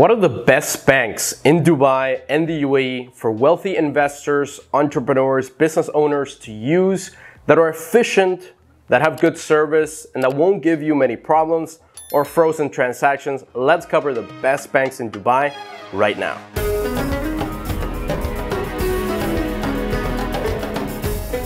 What are the best banks in Dubai and the UAE for wealthy investors, entrepreneurs, business owners to use that are efficient, that have good service, and that won't give you many problems or frozen transactions? Let's cover the best banks in Dubai right now.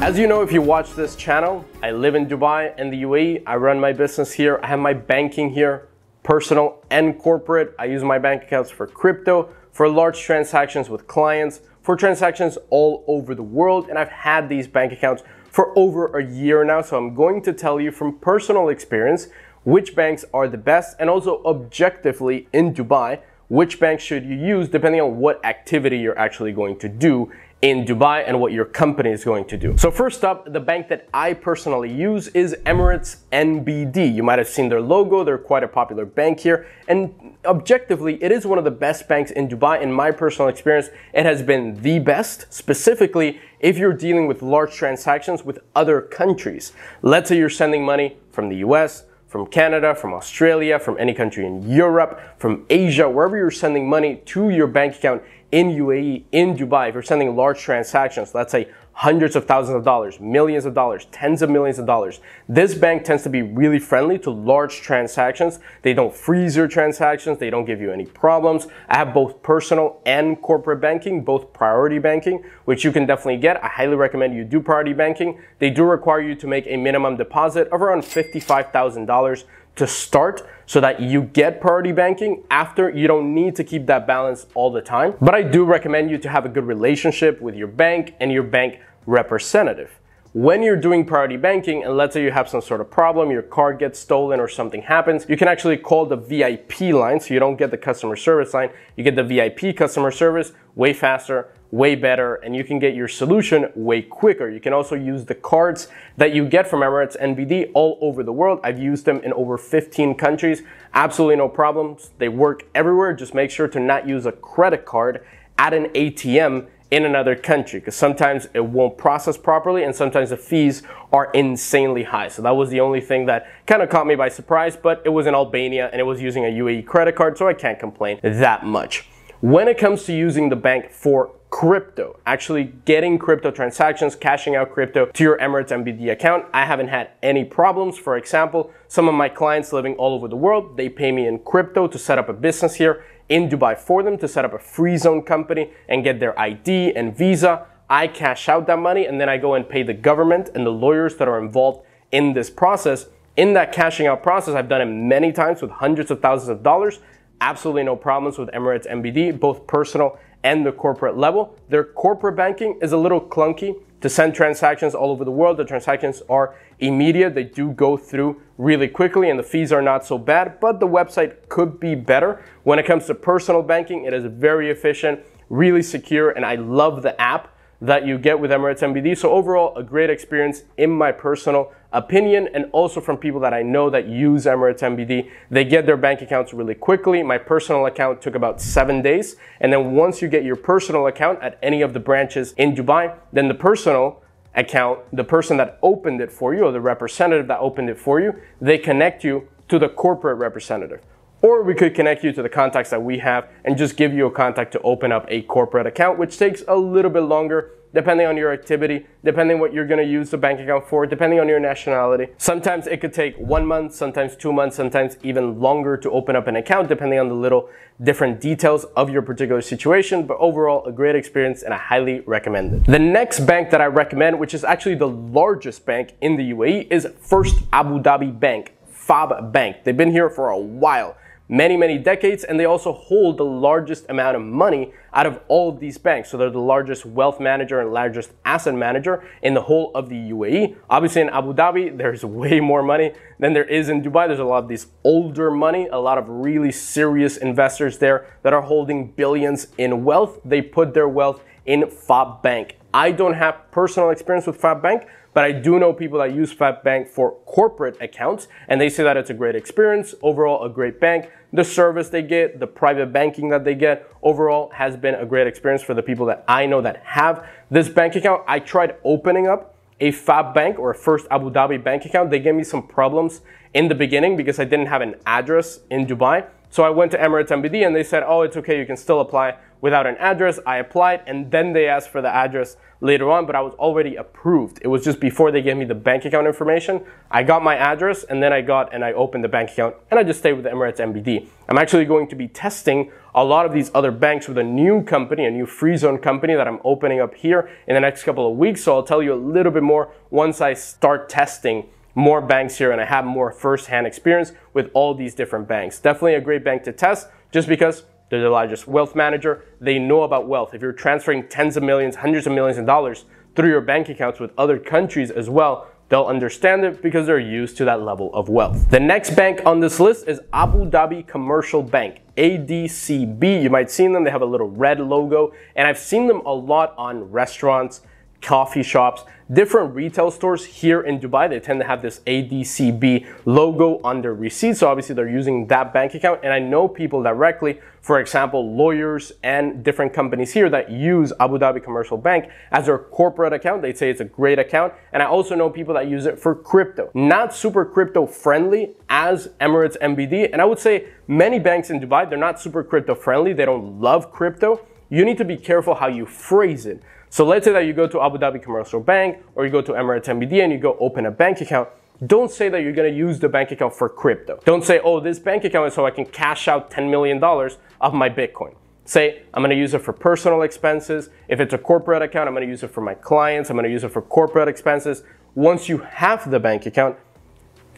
As you know, if you watch this channel, I live in Dubai and the UAE. I run my business here. I have my banking here personal and corporate. I use my bank accounts for crypto, for large transactions with clients, for transactions all over the world. And I've had these bank accounts for over a year now. So I'm going to tell you from personal experience which banks are the best and also objectively in Dubai, which banks should you use depending on what activity you're actually going to do in Dubai and what your company is going to do. So first up, the bank that I personally use is Emirates NBD. You might have seen their logo. They're quite a popular bank here. And objectively, it is one of the best banks in Dubai. In my personal experience, it has been the best, specifically if you're dealing with large transactions with other countries. Let's say you're sending money from the US, from Canada, from Australia, from any country in Europe, from Asia, wherever you're sending money to your bank account in UAE, in Dubai, if you're sending large transactions, let's say hundreds of thousands of dollars, millions of dollars, tens of millions of dollars, this bank tends to be really friendly to large transactions. They don't freeze your transactions. They don't give you any problems. I have both personal and corporate banking, both priority banking, which you can definitely get. I highly recommend you do priority banking. They do require you to make a minimum deposit of around $55,000 to start so that you get priority banking after you don't need to keep that balance all the time. But I do recommend you to have a good relationship with your bank and your bank representative. When you're doing priority banking, and let's say you have some sort of problem, your card gets stolen or something happens, you can actually call the VIP line. So you don't get the customer service line, you get the VIP customer service way faster, way better and you can get your solution way quicker. You can also use the cards that you get from Emirates NBD all over the world. I've used them in over 15 countries. Absolutely no problems. They work everywhere. Just make sure to not use a credit card at an ATM in another country because sometimes it won't process properly and sometimes the fees are insanely high. So that was the only thing that kind of caught me by surprise, but it was in Albania and it was using a UAE credit card, so I can't complain that much. When it comes to using the bank for crypto, actually getting crypto transactions, cashing out crypto to your Emirates NBD account. I haven't had any problems. For example, some of my clients living all over the world, they pay me in crypto to set up a business here in Dubai for them to set up a free zone company and get their ID and visa. I cash out that money and then I go and pay the government and the lawyers that are involved in this process. In that cashing out process, I've done it many times with hundreds of thousands of dollars. Absolutely no problems with Emirates NBD, both personal and the corporate level. Their corporate banking is a little clunky to send transactions all over the world. The transactions are immediate. They do go through really quickly and the fees are not so bad, but the website could be better. When it comes to personal banking, it is very efficient, really secure, and I love the app that you get with Emirates NBD. So overall, a great experience in my personal opinion and also from people that I know that use Emirates NBD. They get their bank accounts really quickly. My personal account took about seven days. And then once you get your personal account at any of the branches in Dubai, then the personal account, the person that opened it for you or the representative that opened it for you, they connect you to the corporate representative. Or we could connect you to the contacts that we have and just give you a contact to open up a corporate account, which takes a little bit longer depending on your activity, depending what you're going to use the bank account for, depending on your nationality. Sometimes it could take one month, sometimes two months, sometimes even longer to open up an account, depending on the little different details of your particular situation. But overall, a great experience and I highly recommend it. The next bank that I recommend, which is actually the largest bank in the UAE, is First Abu Dhabi Bank, FAB Bank. They've been here for a while many, many decades, and they also hold the largest amount of money out of all of these banks. So they're the largest wealth manager and largest asset manager in the whole of the UAE. Obviously, in Abu Dhabi, there's way more money than there is in Dubai. There's a lot of these older money, a lot of really serious investors there that are holding billions in wealth. They put their wealth in FAB Bank. I don't have personal experience with FAB Bank, but I do know people that use FAB Bank for corporate accounts, and they say that it's a great experience. Overall, a great bank. The service they get, the private banking that they get, overall has been a great experience for the people that I know that have this bank account. I tried opening up a FAB bank or a First Abu Dhabi bank account. They gave me some problems in the beginning because I didn't have an address in Dubai. So I went to Emirates NBD and they said, oh, it's okay, you can still apply without an address. I applied and then they asked for the address later on, but I was already approved. It was just before they gave me the bank account information. I got my address and then I got and I opened the bank account and I just stayed with the Emirates NBD. I'm actually going to be testing a lot of these other banks with a new company, a new free zone company that I'm opening up here in the next couple of weeks. So I'll tell you a little bit more once I start testing more banks here and I have more first-hand experience with all these different banks. Definitely a great bank to test just because they're the largest wealth manager. They know about wealth. If you're transferring tens of millions, hundreds of millions of dollars through your bank accounts with other countries as well, they'll understand it because they're used to that level of wealth. The next bank on this list is Abu Dhabi Commercial Bank, ADCB. You might seen them, they have a little red logo, and I've seen them a lot on restaurants, coffee shops, different retail stores here in Dubai. They tend to have this ADCB logo on their receipt. So obviously they're using that bank account. And I know people directly, for example, lawyers and different companies here that use Abu Dhabi Commercial Bank as their corporate account. They say it's a great account. And I also know people that use it for crypto. Not super crypto friendly as Emirates NBD. And I would say many banks in Dubai, they're not super crypto friendly. They don't love crypto. You need to be careful how you phrase it. So let's say that you go to Abu Dhabi Commercial Bank or you go to Emirates NBD and you go open a bank account. Don't say that you're going to use the bank account for crypto. Don't say, oh, this bank account is so I can cash out $10 million of my Bitcoin. Say, I'm going to use it for personal expenses. If it's a corporate account, I'm going to use it for my clients. I'm going to use it for corporate expenses. Once you have the bank account,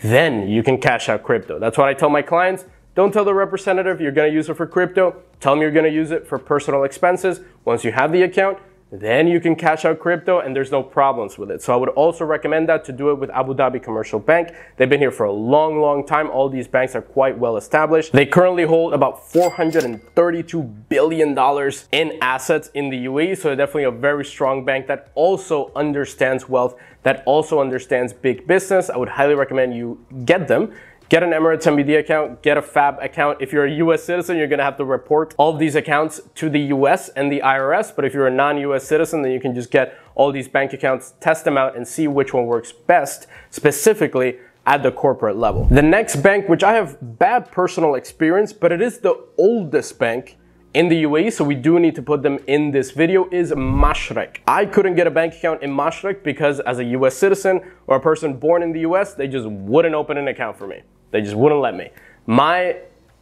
then you can cash out crypto. That's what I tell my clients. Don't tell the representative you're going to use it for crypto. Tell them you're going to use it for personal expenses. Once you have the account, then you can cash out crypto and there's no problems with it. So I would also recommend that to do it with Abu Dhabi Commercial Bank. They've been here for a long, long time. All these banks are quite well established. They currently hold about $432 billion in assets in the UAE. So they're definitely a very strong bank that also understands wealth, that also understands big business. I would highly recommend you get them Get an Emirates NBD account, get a FAB account. If you're a US citizen, you're gonna have to report all these accounts to the US and the IRS. But if you're a non-US citizen, then you can just get all these bank accounts, test them out and see which one works best, specifically at the corporate level. The next bank, which I have bad personal experience, but it is the oldest bank in the UAE, so we do need to put them in this video, is Mashreq. I couldn't get a bank account in Mashreq because as a US citizen or a person born in the US, they just wouldn't open an account for me. They just wouldn't let me. My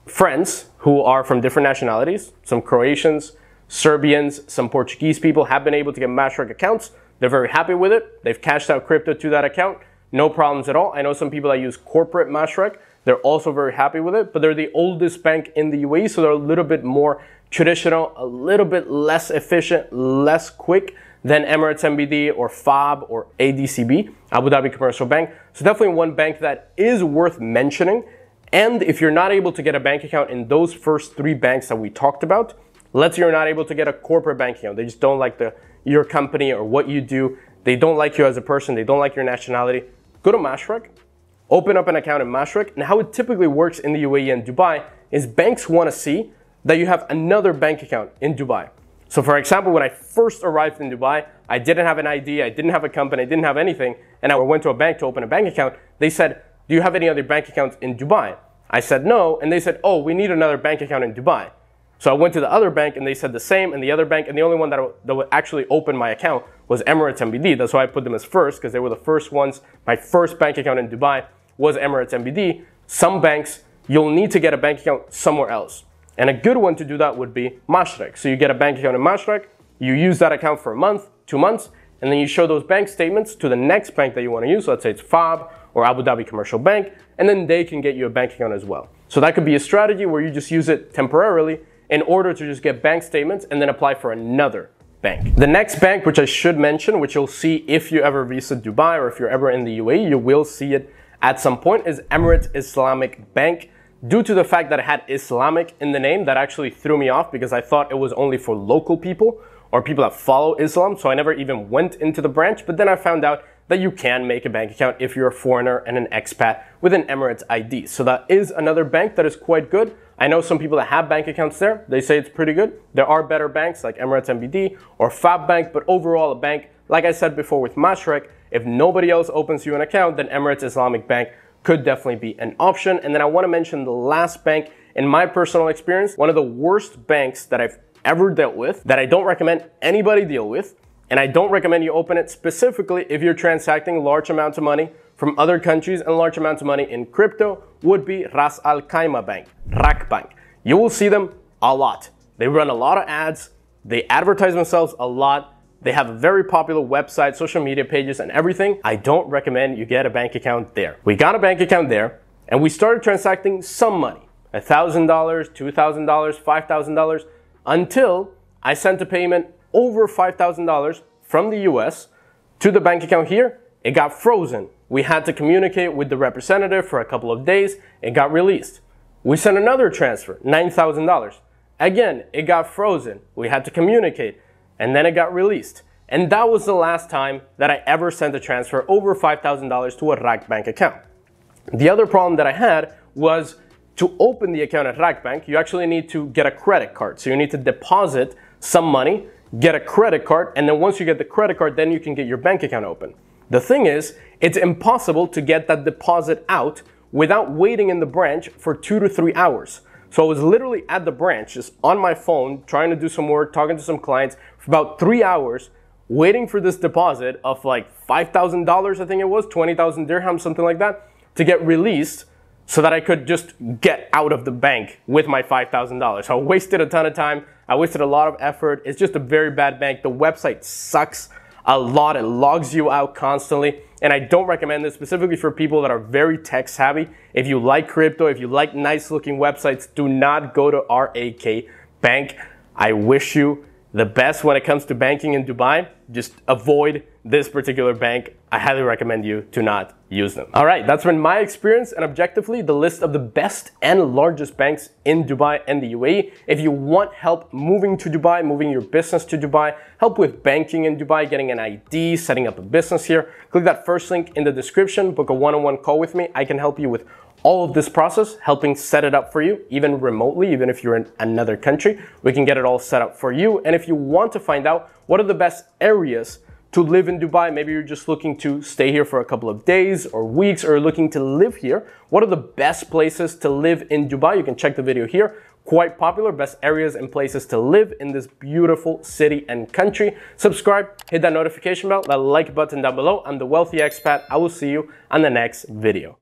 friends who are from different nationalities, some Croatians, Serbians, some Portuguese people have been able to get Mashreq accounts. They're very happy with it. They've cashed out crypto to that account. No problems at all. I know some people that use corporate Mashreq. They're also very happy with it, but they're the oldest bank in the UAE, so they're a little bit more traditional, a little bit less efficient, less quick than Emirates NBD or FAB or ADCB, Abu Dhabi Commercial Bank. So definitely one bank that is worth mentioning. And if you're not able to get a bank account in those first three banks that we talked about, let's say you're not able to get a corporate bank account. They just don't like the your company or what you do. They don't like you as a person. They don't like your nationality. Go to Mashreq, open up an account in Mashreq. And how it typically works in the UAE and Dubai is banks want to see that you have another bank account in Dubai. So for example, when I first arrived in Dubai, I didn't have an ID, I didn't have a company, I didn't have anything, and I went to a bank to open a bank account. They said, do you have any other bank accounts in Dubai? I said no, and they said, oh, we need another bank account in Dubai. So I went to the other bank and they said the same, and the other bank, and the only one that, that would actually open my account was Emirates NBD. That's why I put them as first, because they were the first ones. My first bank account in Dubai was Emirates NBD. Some banks, you'll need to get a bank account somewhere else. And a good one to do that would be Mashreq. So you get a bank account in Mashreq, you use that account for a month, two months, and then you show those bank statements to the next bank that you want to use. So let's say it's FAB or Abu Dhabi Commercial Bank, and then they can get you a bank account as well. So that could be a strategy where you just use it temporarily in order to just get bank statements and then apply for another bank. The next bank, which I should mention, which you'll see if you ever visit Dubai or if you're ever in the UAE, you will see it at some point, is Emirates Islamic Bank due to the fact that it had Islamic in the name, that actually threw me off because I thought it was only for local people or people that follow Islam. So I never even went into the branch. But then I found out that you can make a bank account if you're a foreigner and an expat with an Emirates ID. So that is another bank that is quite good. I know some people that have bank accounts there. They say it's pretty good. There are better banks like Emirates NBD or Fab Bank, but overall a bank, like I said before with Mashreq, if nobody else opens you an account, then Emirates Islamic Bank could definitely be an option. And then I want to mention the last bank in my personal experience, one of the worst banks that I've ever dealt with, that I don't recommend anybody deal with, and I don't recommend you open it specifically if you're transacting large amounts of money from other countries and large amounts of money in crypto would be Ras Al Khaimah Bank, RAK Bank. You will see them a lot. They run a lot of ads, they advertise themselves a lot, they have a very popular website, social media pages, and everything. I don't recommend you get a bank account there. We got a bank account there, and we started transacting some money $1,000, $2,000, $5,000 until I sent a payment over $5,000 from the US to the bank account here. It got frozen. We had to communicate with the representative for a couple of days. It got released. We sent another transfer, $9,000. Again, it got frozen. We had to communicate and then it got released. And that was the last time that I ever sent a transfer over $5,000 to a RAK Bank account. The other problem that I had was to open the account at RAK Bank, you actually need to get a credit card. So you need to deposit some money, get a credit card, and then once you get the credit card, then you can get your bank account open. The thing is, it's impossible to get that deposit out without waiting in the branch for two to three hours. So I was literally at the branch, just on my phone, trying to do some work, talking to some clients for about three hours, waiting for this deposit of like $5,000, I think it was, 20,000 dirhams, something like that, to get released so that I could just get out of the bank with my $5,000. So I wasted a ton of time. I wasted a lot of effort. It's just a very bad bank. The website sucks a lot. It logs you out constantly. And I don't recommend this specifically for people that are very tech savvy. If you like crypto, if you like nice looking websites, do not go to RAK Bank. I wish you the best when it comes to banking in Dubai. Just avoid this particular bank. I highly recommend you to not use them. All right, that's been my experience and objectively the list of the best and largest banks in Dubai and the UAE. If you want help moving to Dubai, moving your business to Dubai, help with banking in Dubai, getting an ID, setting up a business here, click that first link in the description, book a one-on-one call with me. I can help you with all of this process, helping set it up for you, even remotely, even if you're in another country, we can get it all set up for you. And if you want to find out what are the best areas to live in Dubai, maybe you're just looking to stay here for a couple of days or weeks or looking to live here, what are the best places to live in Dubai? You can check the video here. Quite popular, best areas and places to live in this beautiful city and country. Subscribe, hit that notification bell, that like button down below. I'm the Wealthy Expat. I will see you on the next video.